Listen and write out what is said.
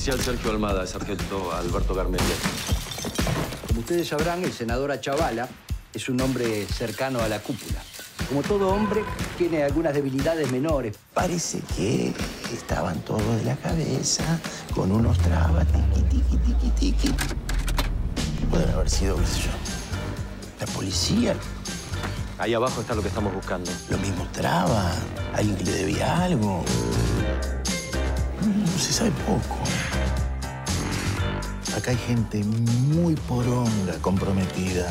oficial Sergio Almada, sargento Alberto Garmendia. Como ustedes sabrán, el senador Achavala es un hombre cercano a la cúpula. Como todo hombre, tiene algunas debilidades menores. Parece que estaban todos de la cabeza, con unos trabas, tiqui, tiqui, tiqui, tiqui. Pueden haber sido, qué sé yo, la policía, Ahí abajo está lo que estamos buscando. los mismos trabas, alguien que le debía algo. Se sabe poco. Acá hay gente muy poronga comprometida.